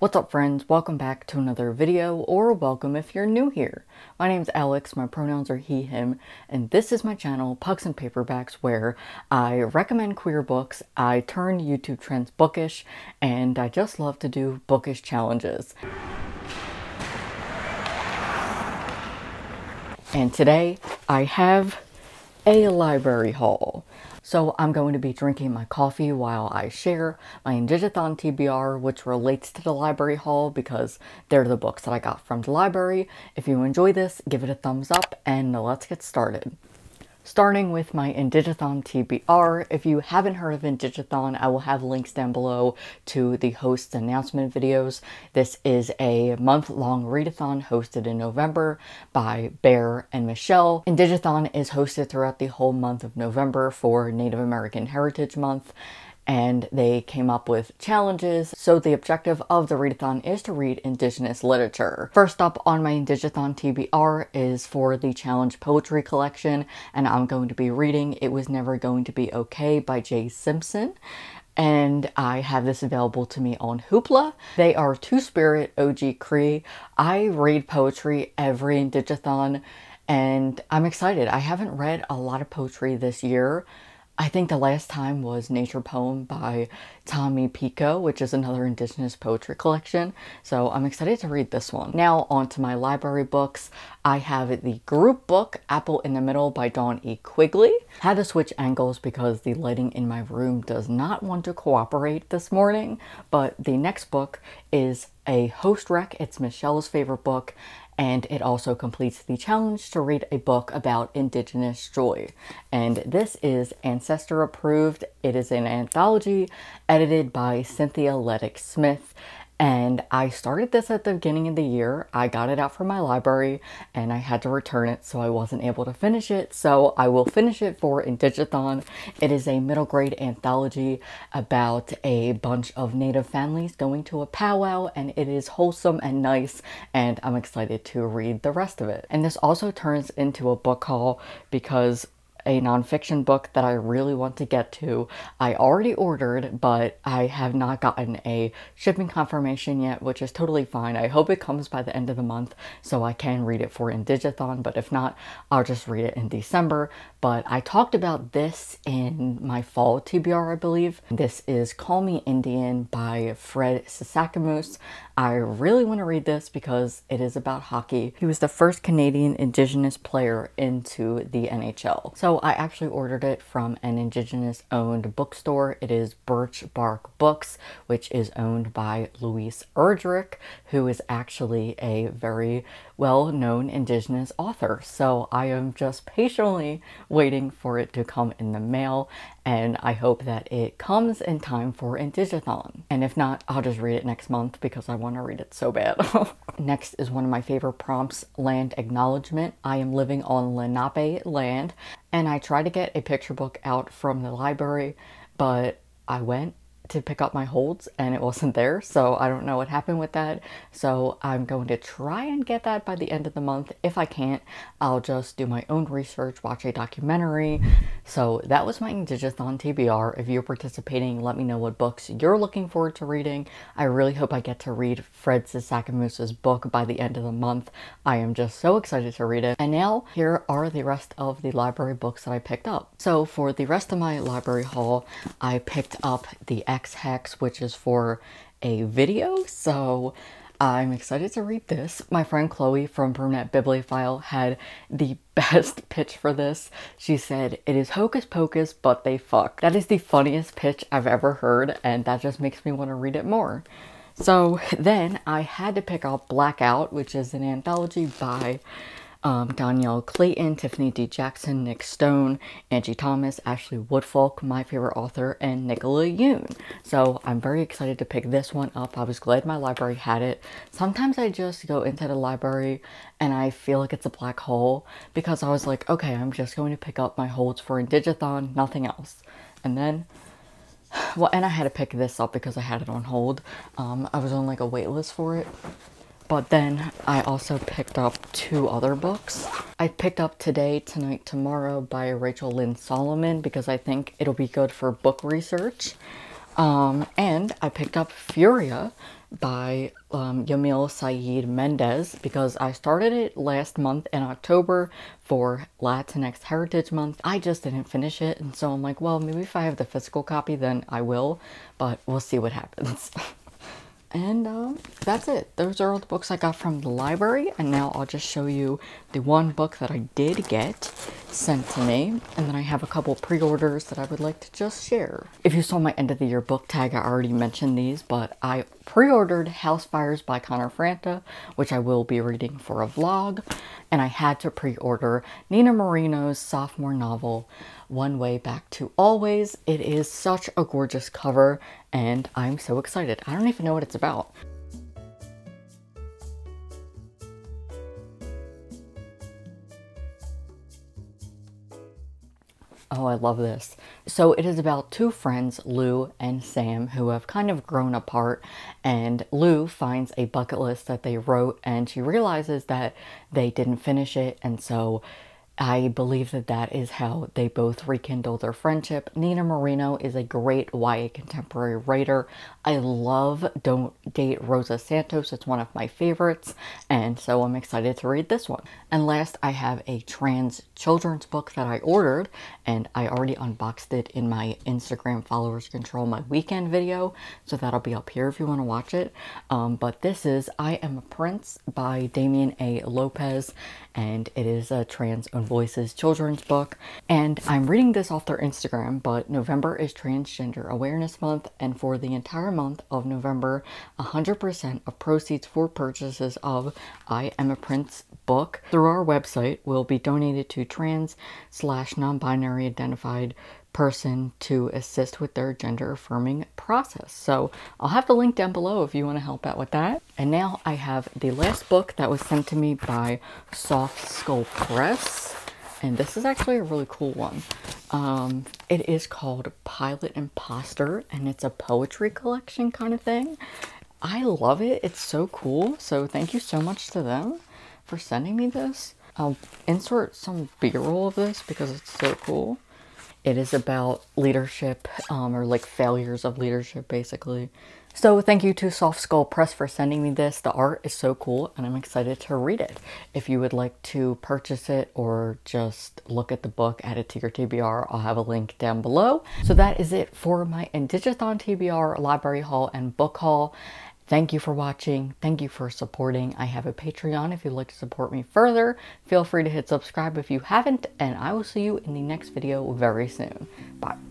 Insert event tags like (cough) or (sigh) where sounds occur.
What's up friends? Welcome back to another video, or welcome if you're new here. My name's Alex, my pronouns are he, him, and this is my channel, Pucks and Paperbacks, where I recommend queer books, I turn YouTube trends bookish, and I just love to do bookish challenges. And today, I have a library haul. So I'm going to be drinking my coffee while I share my Indigathon TBR, which relates to the library haul because they're the books that I got from the library. If you enjoy this, give it a thumbs up and let's get started. Starting with my Indigathon TBR, if you haven't heard of Indigathon, I will have links down below to the host's announcement videos. This is a month-long readathon hosted in November by Bear and Michelle. Indigathon is hosted throughout the whole month of November for Native American Heritage Month, and they came up with challenges. So the objective of the readathon is to read Indigenous literature. First up on my Indigathon TBR is for the challenge poetry collection, and I'm going to be reading It Was Never Going to Be Okay by Jaye Simpson and I have this available to me on Hoopla. They are Two Spirit Oji-Cree. I read poetry every Indigathon and I'm excited. I haven't read a lot of poetry this year, I think the last time was Nature Poem by Tommy Pico, which is another Indigenous poetry collection. So I'm excited to read this one. Now on to my library books. I have the group book Apple in the Middle by Dawn E. Quigley. Had to switch angles because the lighting in my room does not want to cooperate this morning. But the next book is a host rec. It's Michelle's favorite book and it also completes the challenge to read a book about Indigenous joy. And this is Ancestor approved. It is an anthology edited by Cynthia Leitich Smith and I started this at the beginning of the year. I got it out from my library and I had to return it so I wasn't able to finish it. So I will finish it for Indigathon. It is a middle grade anthology about a bunch of native families going to a powwow and it is wholesome and nice and I'm excited to read the rest of it. And this also turns into a book haul because a nonfiction book that I really want to get to. I already ordered, but I have not gotten a shipping confirmation yet, which is totally fine. I hope it comes by the end of the month so I can read it for Indigathon, but if not, I'll just read it in December. But I talked about this in my fall TBR, I believe. This is Call Me Indian by Fred Sasakamoose. I really want to read this because it is about hockey. He was the first Canadian Indigenous player into the NHL. So I actually ordered it from an Indigenous owned bookstore. It is Birch Bark Books, which is owned by Louise Erdrich, who is actually a very well-known Indigenous author. So I am just patiently waiting for it to come in the mail and I hope that it comes in time for Indigathon. And if not, I'll just read it next month because I want to read it so bad. (laughs) next is one of my favorite prompts, Land Acknowledgement. I am living on Lenape land and I tried to get a picture book out from the library, but I went to pick up my holds and it wasn't there so I don't know what happened with that. So I'm going to try and get that by the end of the month. If I can't I'll just do my own research watch a documentary. So that was my Indigathon TBR if you're participating let me know what books you're looking forward to reading. I really hope I get to read Fred Sasakamoose's book by the end of the month. I am just so excited to read it. And now here are the rest of the library books that I picked up. So for the rest of my library haul I picked up the Ex Hex, which is for a video. So I'm excited to read this. My friend Chloe from Brunette Bibliophile had the (laughs) best pitch for this. She said, it is hocus pocus, but they fuck. That is the funniest pitch I've ever heard, and that just makes me want to read it more. So (laughs) then I had to pick up Blackout, which is an anthology by um, Dhonielle Clayton, Tiffany D. Jackson, Nic Stone, Angie Thomas, Ashley Woodfolk, my favorite author, and Nicola Yoon. So I'm very excited to pick this one up. I was glad my library had it. Sometimes I just go into the library and I feel like it's a black hole because I was like, okay, I'm just going to pick up my holds for Indigathon, nothing else. And then (sighs) well, and I had to pick this up because I had it on hold. Um, I was on like a wait list for it. But then I also picked up two other books. I picked up Today, Tonight, Tomorrow by Rachel Lynn Solomon because I think it'll be good for book research. Um, and I picked up Furia by um, Yamile Saied Méndez because I started it last month in October for Latinx Heritage Month. I just didn't finish it, and so I'm like, well, maybe if I have the physical copy, then I will, but we'll see what happens. (laughs) And um, that's it. Those are all the books I got from the library. And now I'll just show you the one book that I did get sent to me. And then I have a couple pre-orders that I would like to just share. If you saw my end of the year book tag, I already mentioned these, but I pre-ordered House Fires by Connor Franta, which I will be reading for a vlog. And I had to pre-order Nina Moreno's sophomore novel, One Way Back to Always. It is such a gorgeous cover and I'm so excited. I don't even know what it's about. Oh, I love this. So it is about two friends, Lou and Sam, who have kind of grown apart. And Lou finds a bucket list that they wrote and she realizes that they didn't finish it. And so I believe that that is how they both rekindle their friendship. Nina Moreno is a great YA contemporary writer. I love Don't Date Rosa Santos. It's one of my favorites, and so I'm excited to read this one. And last, I have a trans children's book that I ordered, and I already unboxed it in my Instagram Followers Control My Weekend video, so that'll be up here if you want to watch it. Um, but this is I Am a Prince by Damian A. Lopez, and it is a trans owned Voices children's book. And I'm reading this off their Instagram, but November is Transgender Awareness Month, and for the entire month of November, 100% of proceeds for purchases of I Am a Prince book through our website will be donated to trans slash non-binary identified person to assist with their gender affirming process. So I'll have the link down below if you want to help out with that. And now I have the last book that was sent to me by Soft Skull Press and this is actually a really cool one. Um, it is called Pilot Imposter, and it's a poetry collection kind of thing. I love it. It's so cool. So thank you so much to them for sending me this. I'll insert some b-roll of this because it's so cool. It is about leadership, um, or like failures of leadership, basically. So thank you to Soft Skull Press for sending me this. The art is so cool and I'm excited to read it. If you would like to purchase it or just look at the book, add it to your TBR, I'll have a link down below. So that is it for my Indigathon TBR library haul and book haul. Thank you for watching. Thank you for supporting. I have a Patreon if you'd like to support me further. Feel free to hit subscribe if you haven't, and I will see you in the next video very soon. Bye.